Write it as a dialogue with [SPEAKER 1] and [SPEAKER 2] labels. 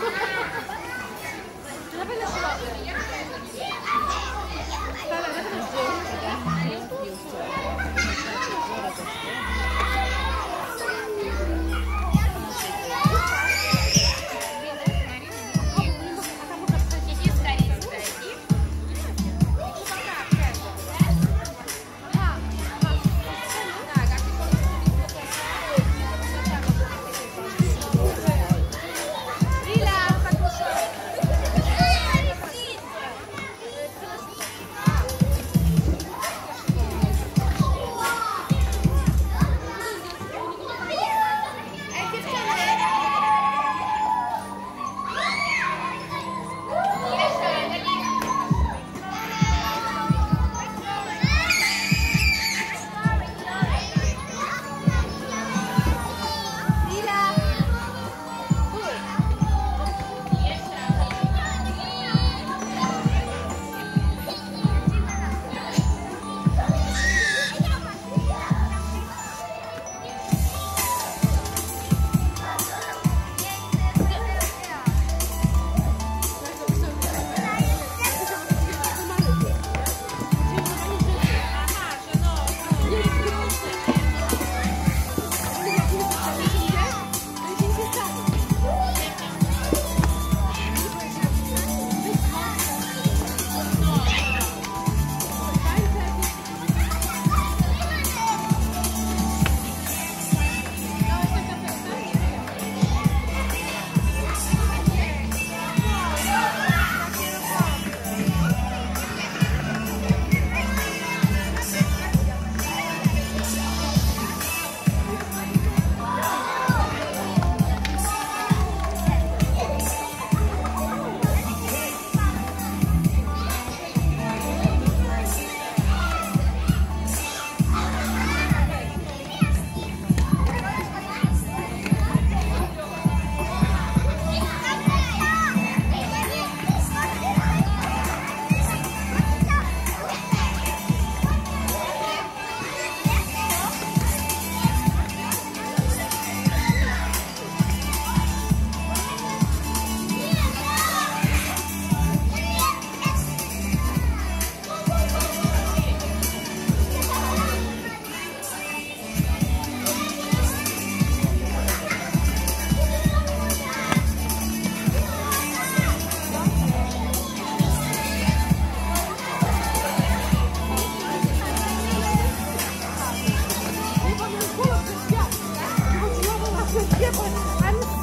[SPEAKER 1] Thank you.